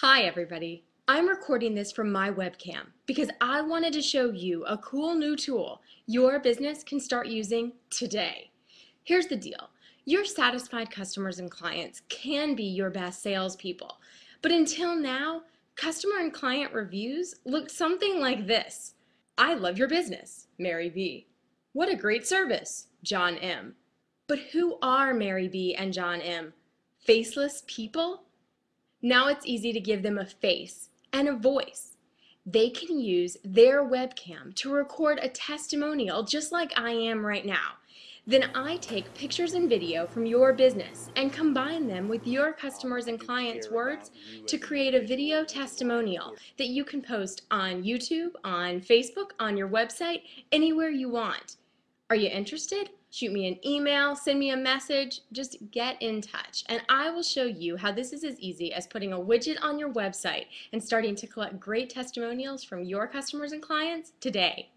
Hi everybody. I'm recording this from my webcam because I wanted to show you a cool new tool your business can start using today. Here's the deal. Your satisfied customers and clients can be your best salespeople, but until now, customer and client reviews looked something like this. I love your business, Mary B. What a great service, John M. But who are Mary B and John M? Faceless people? Now it's easy to give them a face and a voice. They can use their webcam to record a testimonial just like I am right now. Then I take pictures and video from your business and combine them with your customers and clients' words to create a video testimonial that you can post on YouTube, on Facebook, on your website, anywhere you want. Are you interested? Shoot me an email, send me a message, just get in touch. And I will show you how this is as easy as putting a widget on your website and starting to collect great testimonials from your customers and clients today.